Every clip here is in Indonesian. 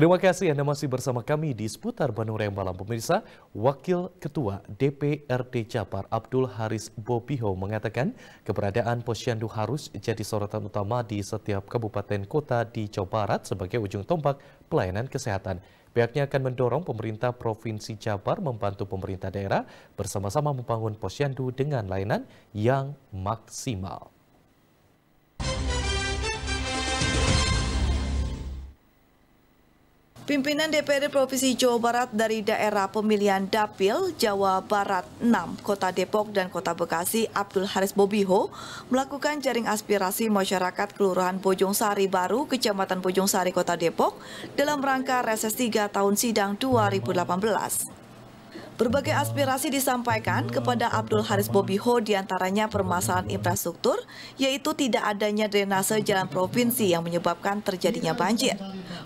Terima kasih Anda masih bersama kami di seputar Bandung Raya Malam Pemirsa. Wakil Ketua DPRD Jabar Abdul Haris Bobiho mengatakan keberadaan posyandu harus jadi sorotan utama di setiap kabupaten kota di Jawa Barat sebagai ujung tombak pelayanan kesehatan. Pihaknya akan mendorong pemerintah Provinsi Jabar membantu pemerintah daerah bersama-sama membangun posyandu dengan layanan yang maksimal. Pimpinan DPRD Provinsi Jawa Barat dari daerah pemilihan Dapil, Jawa Barat 6, Kota Depok dan Kota Bekasi, Abdul Haris Bobiho, melakukan jaring aspirasi masyarakat Kelurahan Bojong Sari Baru, Kecamatan Bojong Sari, Kota Depok, dalam rangka reses 3 tahun sidang 2018. Berbagai aspirasi disampaikan kepada Abdul Haris Bobiho di antaranya permasalahan infrastruktur, yaitu tidak adanya drainase jalan provinsi yang menyebabkan terjadinya banjir.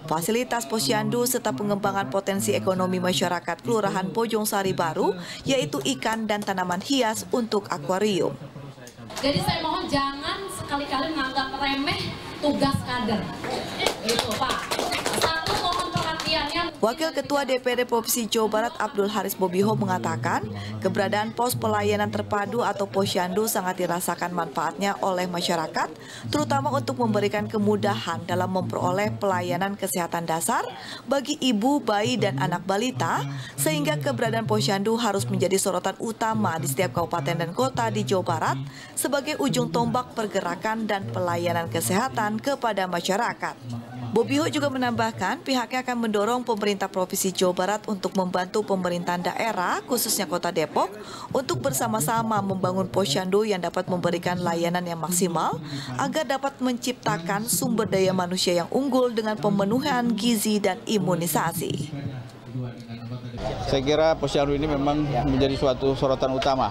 Fasilitas posyandu serta pengembangan potensi ekonomi masyarakat Kelurahan Bojong Sari Baru, yaitu ikan dan tanaman hias untuk akuarium. Jadi saya mohon jangan sekali-kali menganggap remeh tugas kader. Itu Pak. Wakil Ketua DPD Provinsi Jawa Barat Abdul Haris Bobiho mengatakan, keberadaan pos pelayanan terpadu atau posyandu sangat dirasakan manfaatnya oleh masyarakat, terutama untuk memberikan kemudahan dalam memperoleh pelayanan kesehatan dasar bagi ibu, bayi, dan anak balita, sehingga keberadaan posyandu harus menjadi sorotan utama di setiap kabupaten dan kota di Jawa Barat sebagai ujung tombak pergerakan dan pelayanan kesehatan kepada masyarakat. Bobiho juga menambahkan pihaknya akan mendorong pemerintah Provinsi Jawa Barat untuk membantu pemerintahan daerah, khususnya kota Depok, untuk bersama-sama membangun posyandu yang dapat memberikan layanan yang maksimal agar dapat menciptakan sumber daya manusia yang unggul dengan pemenuhan gizi dan imunisasi. Saya kira posyandu ini memang menjadi suatu sorotan utama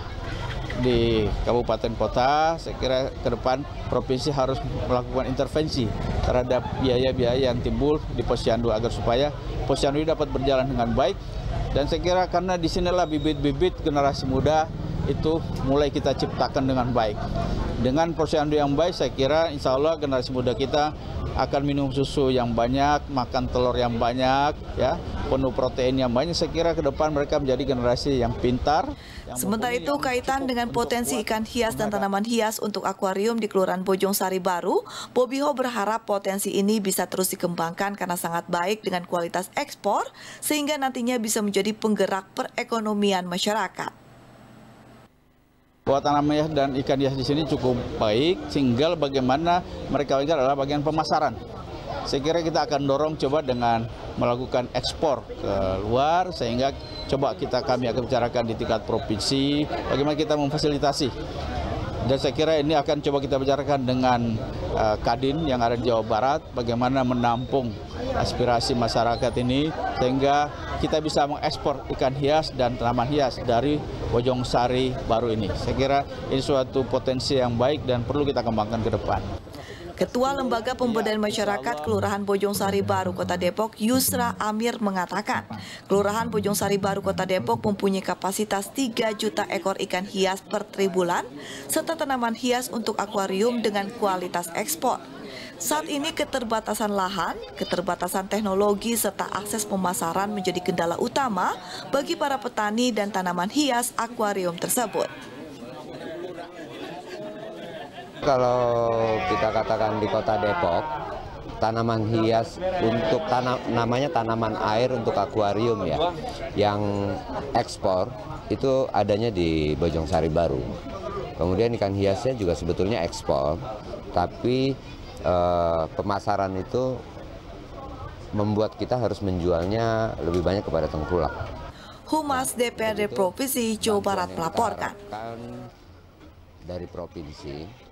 di kabupaten kota, saya kira ke depan provinsi harus melakukan intervensi terhadap biaya-biaya yang timbul di posyandu agar supaya posyandu dapat berjalan dengan baik. Dan saya kira karena di sinilah bibit-bibit generasi muda itu mulai kita ciptakan dengan baik. Dengan posyandu yang baik, saya kira insya Allah generasi muda kita akan minum susu yang banyak, makan telur yang banyak, ya, penuh protein yang banyak. Saya kira ke depan mereka menjadi generasi yang pintar. Yang Sementara itu kaitan dengan potensi ikan hias dan tanaman hias untuk akuarium di Kelurahan Bojong Sari Baru, Bobiho berharap potensi ini bisa terus dikembangkan karena sangat baik dengan kualitas ekspor sehingga nantinya bisa menjadi penggerak perekonomian masyarakat. Bahwa tanaman hias dan ikan hias di sini cukup baik, tinggal bagaimana mereka lihat adalah bagian pemasaran. Saya kira kita akan dorong coba dengan melakukan ekspor ke luar sehingga coba kita kami akan bicarakan di tingkat provinsi bagaimana kita memfasilitasi dan saya kira ini akan coba kita bicarakan dengan uh, Kadin yang ada di Jawa Barat bagaimana menampung aspirasi masyarakat ini sehingga kita bisa mengekspor ikan hias dan tanaman hias dari Bojong Sari baru ini. Saya kira ini suatu potensi yang baik dan perlu kita kembangkan ke depan. Ketua Lembaga Pemberdayaan Masyarakat Kelurahan Bojong Sari Baru Kota Depok Yusra Amir mengatakan, Kelurahan Bojong Sari Baru Kota Depok mempunyai kapasitas 3 juta ekor ikan hias per tribulan serta tanaman hias untuk akuarium dengan kualitas ekspor. Saat ini keterbatasan lahan, keterbatasan teknologi serta akses pemasaran menjadi kendala utama bagi para petani dan tanaman hias akuarium tersebut. Kalau kita katakan di kota Depok, tanaman hias untuk tanam namanya tanaman air untuk akuarium ya, yang ekspor itu adanya di Bojong Sari Baru. Kemudian ikan hiasnya juga sebetulnya ekspor, tapi eh, pemasaran itu membuat kita harus menjualnya lebih banyak kepada tengkulak. Humas DPRD Provinsi Jawa Barat melaporkan. Dari provinsi